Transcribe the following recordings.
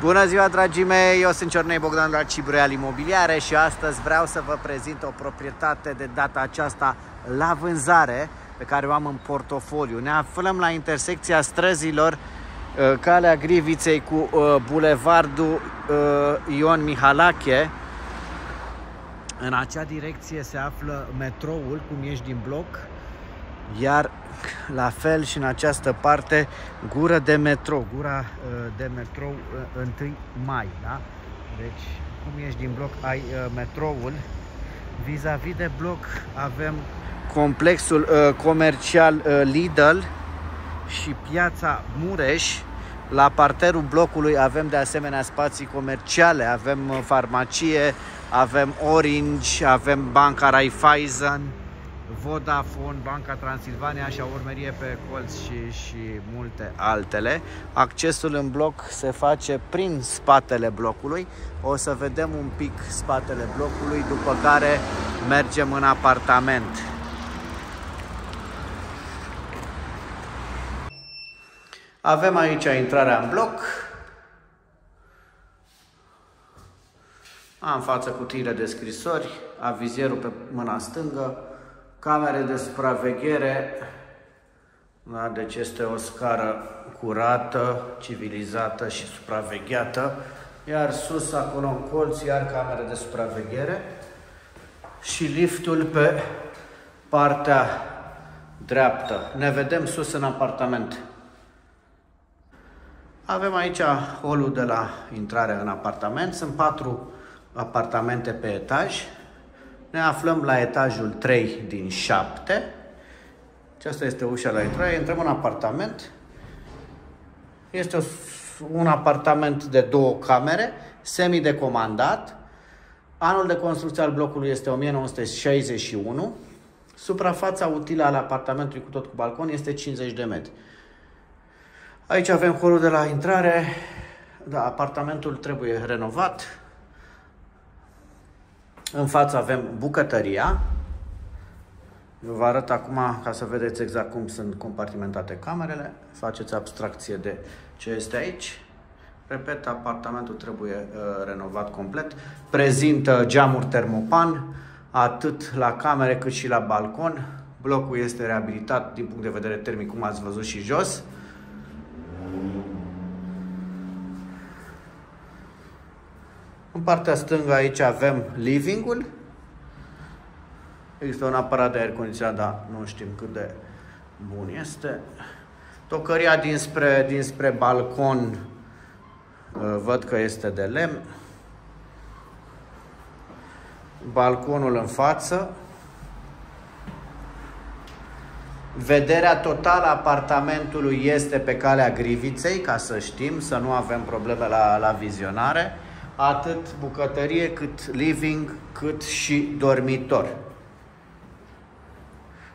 Bună ziua, dragii mei! Eu sunt Ciornei Bogdan la Cibreal Imobiliare și astăzi vreau să vă prezint o proprietate de data aceasta la vânzare pe care o am în portofoliu. Ne aflăm la intersecția străzilor uh, Calea Griviței cu uh, Bulevardul uh, Ion Mihalache. În acea direcție se află metroul, cum ești din bloc, iar la fel și în această parte gură de metrou, gura uh, de metrou 1 uh, mai, da? Deci, cum ești din bloc, ai uh, metroul. Vis-a-vis -vis de bloc avem complexul comercial Lidl și piața Mureș. La parterul blocului avem de asemenea spații comerciale, avem farmacie, avem Orange, avem banca Raiffeisen, Vodafone, Banca Transilvania și urmerie pe colț și, și multe altele. Accesul în bloc se face prin spatele blocului. O să vedem un pic spatele blocului, după care mergem în apartament. Avem aici intrarea în bloc. Am față cutiile de scrisori, avizierul pe mâna stângă, Camere de supraveghere, da, deci este o scară curată, civilizată și supravegheată, iar sus, acolo în colț, iar camere de supraveghere și liftul pe partea dreaptă. Ne vedem sus în apartament. Avem aici holul de la intrare în apartament. Sunt patru apartamente pe etaj. Ne aflăm la etajul 3 din 7. Aceasta este ușa la intrare. Intrăm în apartament. Este un apartament de două camere, semi-decomandat. Anul de construcție al blocului este 1961. Suprafața utilă al apartamentului cu tot cu balcon este 50 de metri. Aici avem holul de la intrare. Da, apartamentul trebuie renovat. În față avem bucătăria. Eu vă arăt acum ca să vedeți exact cum sunt compartimentate camerele. Faceți abstracție de ce este aici. Repet, apartamentul trebuie uh, renovat complet. Prezintă geamuri termopan, atât la camere cât și la balcon. Blocul este reabilitat din punct de vedere termic, cum ați văzut și jos. În partea stângă aici avem livingul. Există un aparat de aer condiționat, dar nu știm cât de bun este. Tocăria dinspre, dinspre balcon uh, văd că este de lemn. Balconul în față. Vederea totală a apartamentului este pe calea Griviței, ca să știm, să nu avem probleme la, la vizionare atât bucătărie, cât living, cât și dormitor.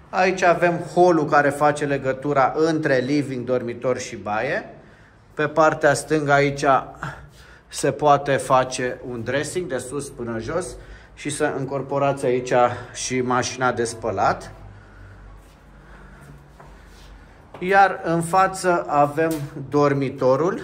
Aici avem holul care face legătura între living, dormitor și baie. Pe partea stângă aici se poate face un dressing de sus până jos și să încorporați aici și mașina de spălat. Iar în față avem dormitorul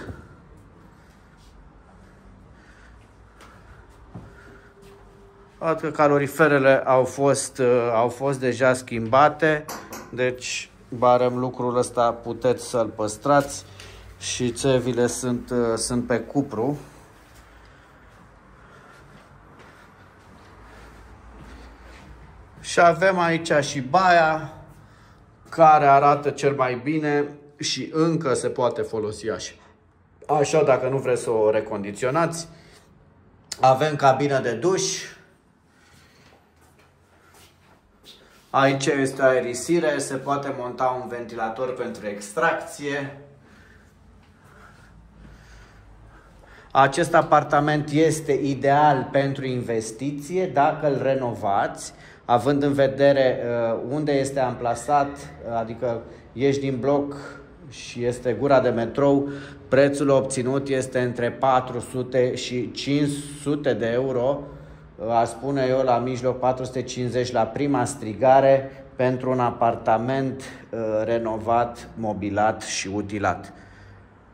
că caloriferele au fost, uh, au fost deja schimbate, deci barem lucrul ăsta puteți să-l păstrați și țevile sunt, uh, sunt pe cupru. Și avem aici și baia care arată cel mai bine și încă se poate folosi așa. Așa dacă nu vreți să o recondiționați. Avem cabină de duș, Aici este o aerisire, se poate monta un ventilator pentru extracție. Acest apartament este ideal pentru investiție dacă îl renovați, având în vedere uh, unde este amplasat, uh, adică ești din bloc și este gura de metrou, prețul obținut este între 400 și 500 de euro aș spune eu la mijloc 450 la prima strigare pentru un apartament uh, renovat, mobilat și utilat.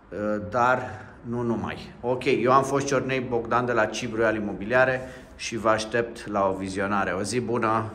Uh, dar nu numai. Ok, eu am fost Ciornei Bogdan de la Cibru Imobiliare și vă aștept la o vizionare. O zi bună!